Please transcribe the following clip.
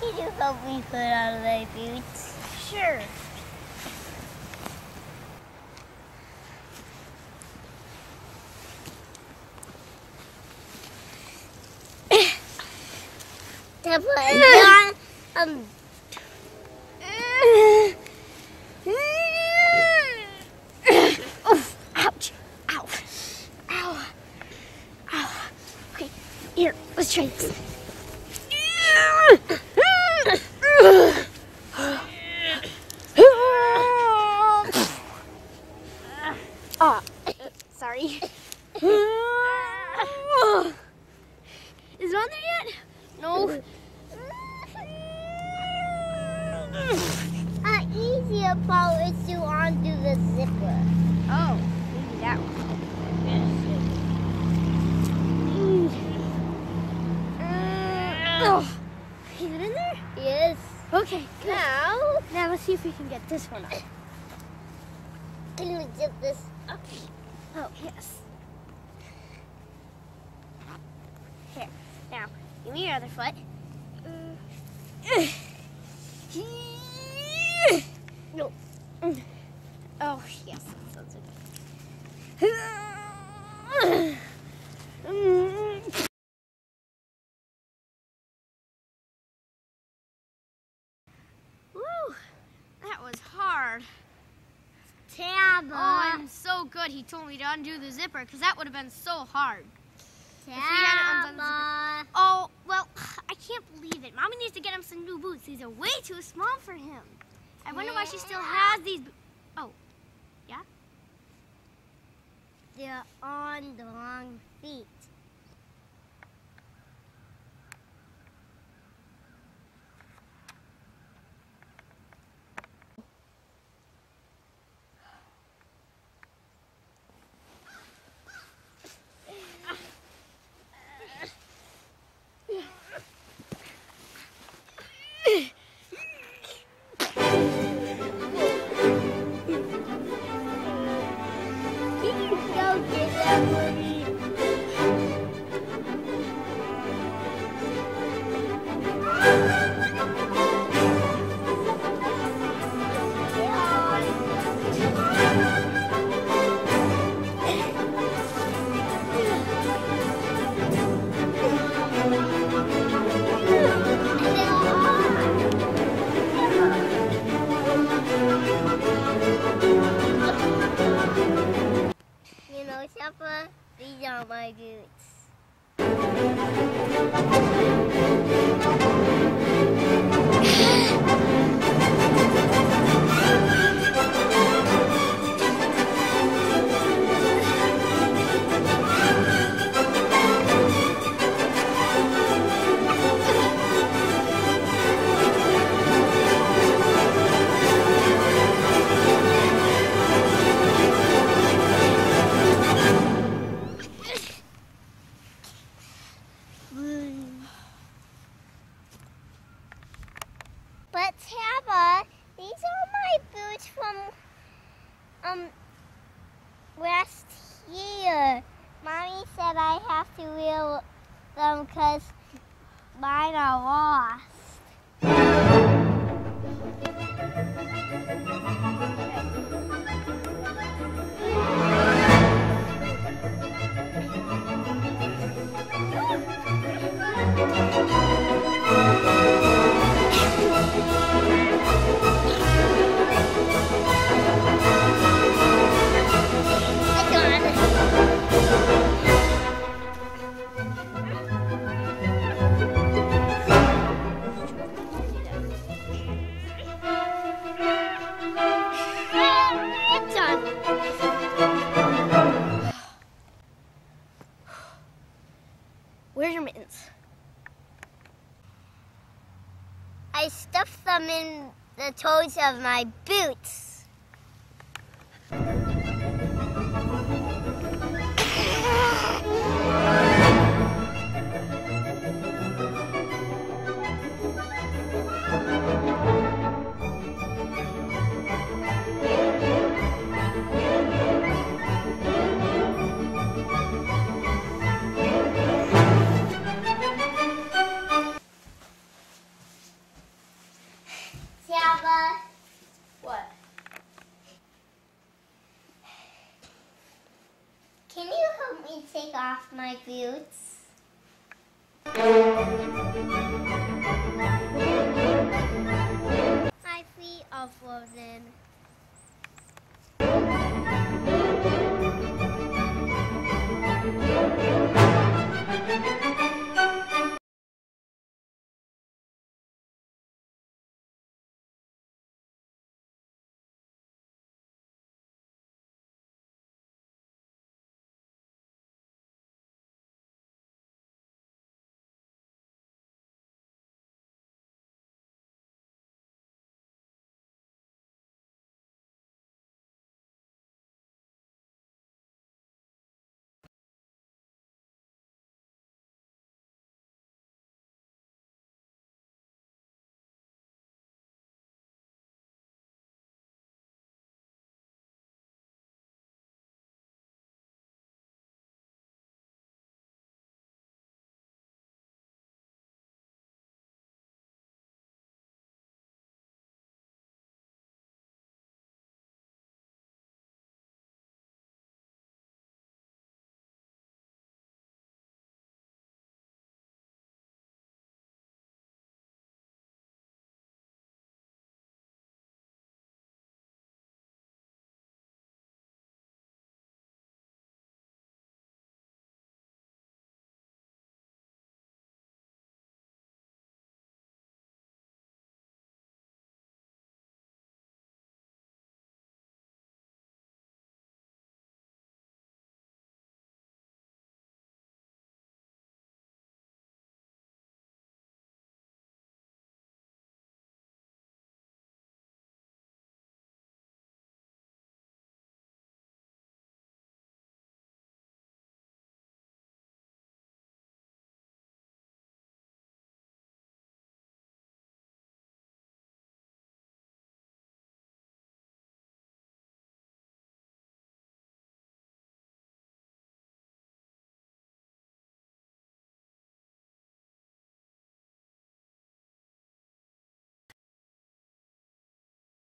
Can you help me put on my boots? Sure. To put on um. Oof, ouch, ow, ow, ow. Okay, here, let's try this. Ah, sorry. Is it on there yet? No. How easier part is to undo the zipper. Oh, maybe that one. Oh, is it in there? Yes. Okay, good. Now, Now let's see if we can get this one up. can we zip this up? Oh, yes. Here, now, give me your other foot. Mm. No. Mm. Oh, yes, that sounds okay. Woo, that was hard. Oh, I'm so good. He told me to undo the zipper because that would have been so hard. we hadn't undone the Tabba. Oh, well, I can't believe it. Mommy needs to get him some new boots. These are way too small for him. I wonder why she still has these. Oh, yeah. They're on the wrong feet. You um last. Mommy said I have to wear them because mine are lost. Where's your mittens? I stuffed them in the toes of my boots. Off my boots. My feet are frozen.